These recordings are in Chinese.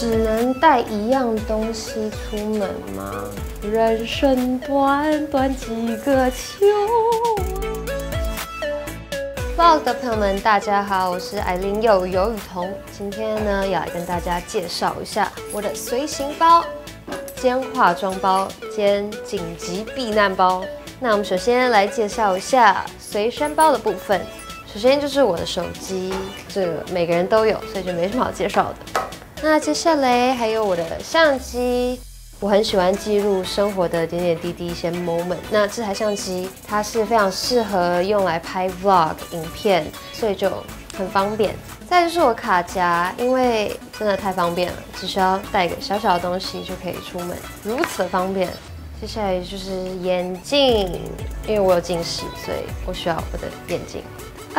只能带一样东西出门吗？人生短短几个秋。Vlog 的朋友们，大家好，我是艾琳又尤雨桐。今天呢，要来跟大家介绍一下我的随行包兼化妆包兼紧急避难包。那我们首先来介绍一下随身包的部分。首先就是我的手机，这个每个人都有，所以就没什么好介绍的。那接下来还有我的相机，我很喜欢记录生活的点点滴滴一些 moment。那这台相机它是非常适合用来拍 vlog 影片，所以就很方便。再就是我卡夹，因为真的太方便了，只需要带个小小的东西就可以出门，如此的方便。接下来就是眼镜，因为我有近视，所以我需要我的眼镜。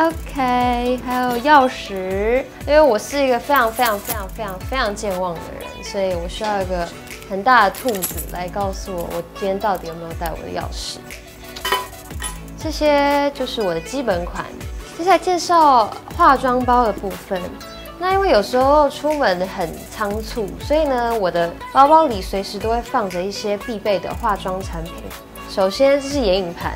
OK，还有钥匙，因为我是一个非常非常非常非常非常健忘的人，所以我需要一个很大的兔子来告诉我我今天到底有没有带我的钥匙。这些就是我的基本款。接下来介绍化妆包的部分。那因为有时候出门很仓促，所以呢，我的包包里随时都会放着一些必备的化妆产品。首先这是眼影盘。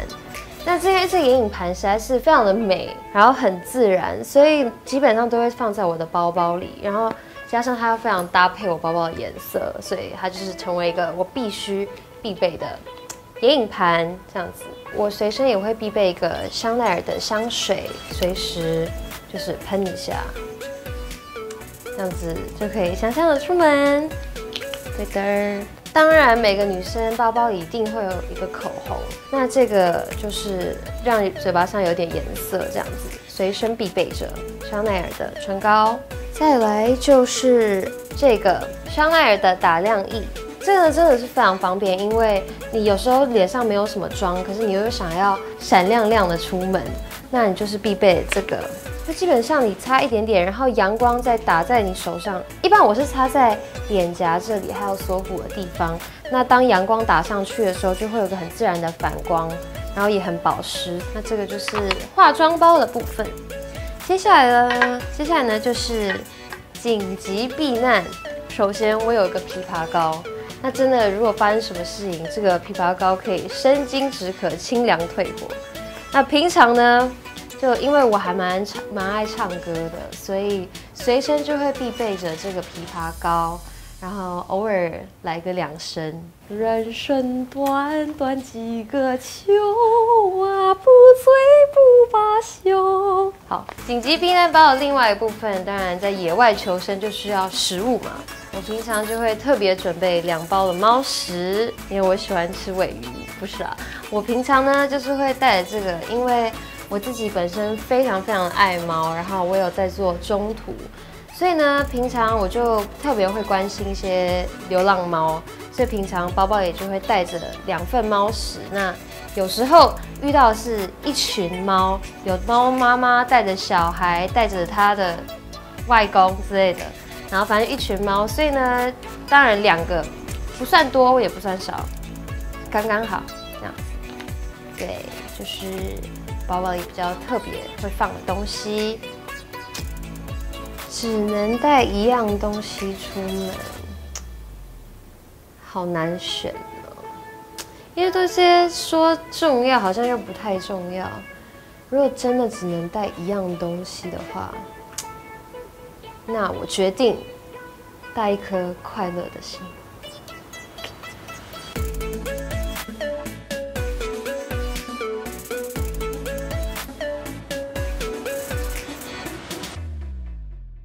那这些这眼影盘实在是非常的美，然后很自然，所以基本上都会放在我的包包里。然后加上它又非常搭配我包包的颜色，所以它就是成为一个我必须必备的眼影盘这样子。我随身也会必备一个香奈儿的香水，随时就是喷一下，这样子就可以香香的出门。对的。当然，每个女生包包一定会有一个口红，那这个就是让嘴巴上有点颜色，这样子随身必备着。香奈儿的唇膏，再来就是这个香奈儿的打亮液，这个真的是非常方便，因为你有时候脸上没有什么妆，可是你又想要闪亮亮的出门，那你就是必备这个。那基本上你擦一点点，然后阳光再打在你手上。一般我是擦在脸颊这里，还有锁骨的地方。那当阳光打上去的时候，就会有个很自然的反光，然后也很保湿。那这个就是化妆包的部分。接下来呢，接下来呢就是紧急避难。首先我有一个枇杷膏，那真的如果发生什么事情，这个枇杷膏可以生津止渴、清凉退火。那平常呢？就因为我还蛮唱蛮爱唱歌的，所以随身就会必备着这个枇杷膏，然后偶尔来个两声。人生短短几个秋啊，不醉。好，紧急避难包的另外一部分，当然在野外求生就需要食物嘛。我平常就会特别准备两包的猫食，因为我喜欢吃尾鱼。不是啊，我平常呢就是会带着这个，因为。我自己本身非常非常爱猫，然后我有在做中途，所以呢，平常我就特别会关心一些流浪猫，所以平常包包也就会带着两份猫食。那有时候遇到是一群猫，有猫妈妈带着小孩，带着他的外公之类的，然后反正一群猫，所以呢，当然两个不算多也不算少，刚刚好这样。对，就是。包包里比较特别会放的东西，只能带一样东西出门，好难选哦。因为这些说重要，好像又不太重要。如果真的只能带一样东西的话，那我决定带一颗快乐的心。